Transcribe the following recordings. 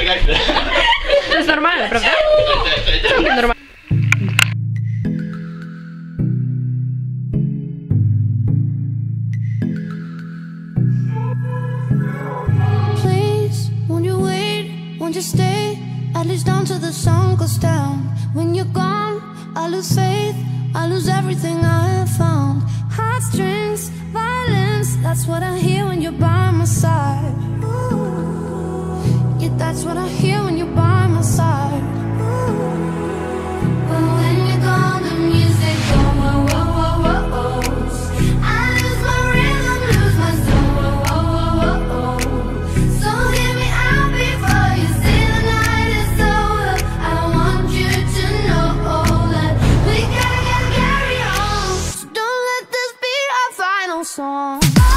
Это нормально, правда? Это нормально. Won't you stay? At least until the sun goes down. When you're gone, I lose faith. I lose everything I have found. Heartstrings, violence. That's what I hear when you're by my side. Ooh that's what I hear when you're by my side. But when you're gone, the music goes I lose my rhythm, lose my soul, So hear me out before you the night is over. I want you to know that we carry on. Don't let this be our final song.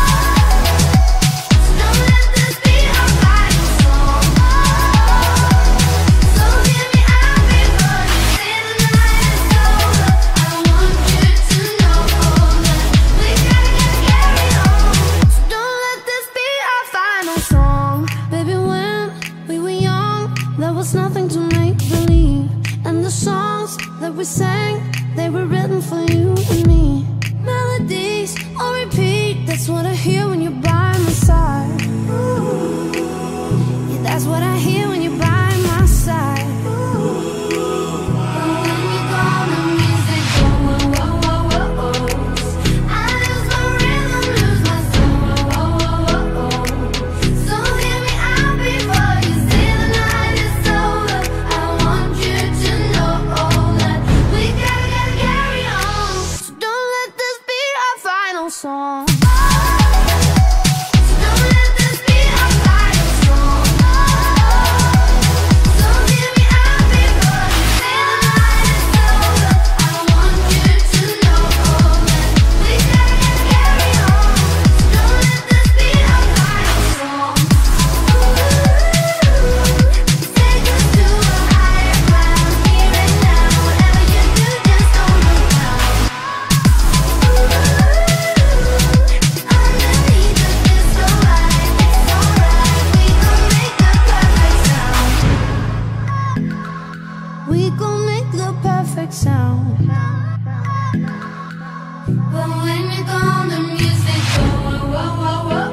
was nothing to make believe. And the songs that we sang They were written for you and me. Do it. perfect sound. But when you're gone, the music goes whoa, whoa, whoa.